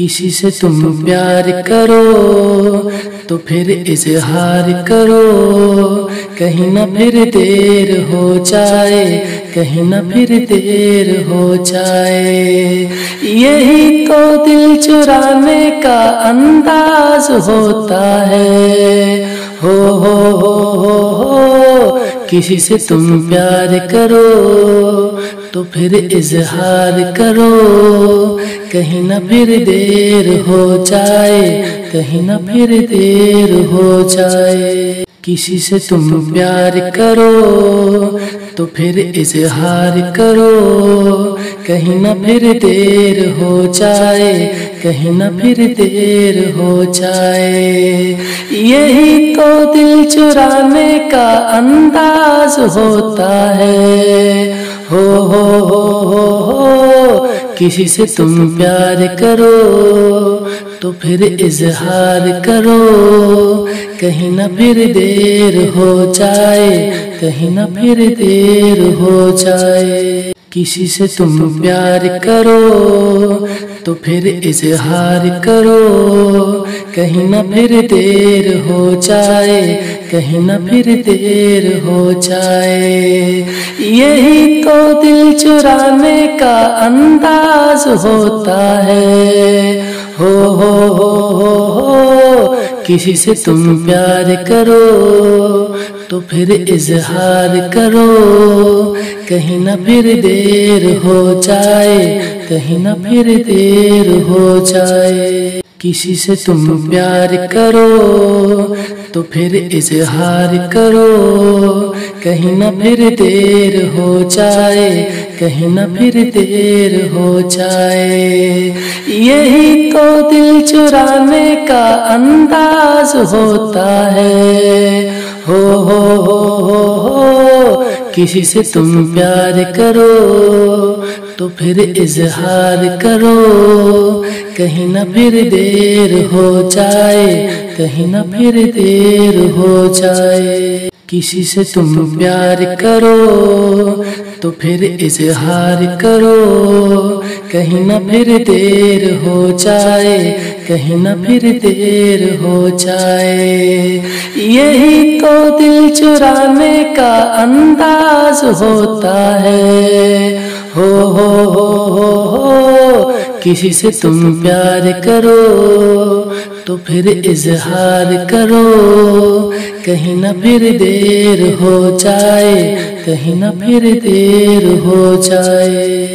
किसी से तुम प्यार करो तो फिर इजहार करो। कहीं ना फिर देर हो जाए, कहीं ना फिर देर हो जाए। यही तो दिल चुराने का अंदाज होता है। हो हो हो हो हो, किसी से तुम प्यार करो तो फिर इजहार करो। कहीं ना फिर देर हो जाए, कहीं ना फिर देर हो जाए। किसी से तुम प्यार करो तो फिर इजहार करो। कहीं ना फिर देर हो जाए, कहीं ना फिर देर हो जाए। यही तो दिल चुराने का अंदाज होता है। हो हो हो हो हो, किसी से तुम प्यार करो तो फिर इजहार करो। कहीं ना फिर देर हो जाए, कहीं ना फिर देर हो जाए। किसी से तुम प्यार करो तो फिर इजहार करो। कहीं ना फिर देर हो जाए, कहीं ना फिर देर हो जाए। यही तो दिल चुराने का अंदाज होता है। हो हो हो हो हो किसी से तुम प्यार करो तो फिर इजहार करो। कहीं ना फिर देर हो जाए, कहीं ना फिर देर हो जाए। किसी से तुम प्यार करो तो फिर इजहार करो। कहीं ना फिर देर हो जाए, कहीं ना फिर देर हो जाए। यही तो दिल चुराने का अंदाज होता है। हो हो हो हो हो, किसी से तुम प्यार करो तो फिर इजहार करो। कहीं ना फिर देर हो जाए, कहीं ना फिर देर हो जाए। किसी से तुम प्यार करो तो फिर इजहार करो। कहीं ना फिर देर हो जाए, कहीं ना फिर देर हो जाए। यही तो दिल चुराने का अंदाज होता है। हो हो हो हो हो किसी से तुम प्यार करो तो फिर इजहार करो। कहीं ना फिर देर हो जाए, कहीं ना फिर देर हो जाए।